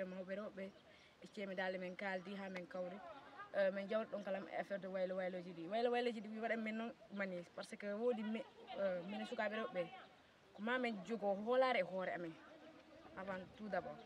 sukaɓe mawɓe rewɓe e ceemi dalle men kaldi ha men kawri. Eh, min jawta ɗon kala e affaire de waylo wayloji ɗi. Waylo wayloji ɗi waɗanmi min noon mani par ce que woodi minen eh, sukaɓe rewɓe. Ko ma mamin jogo hoolare e hoore amen. Avant tout d' abord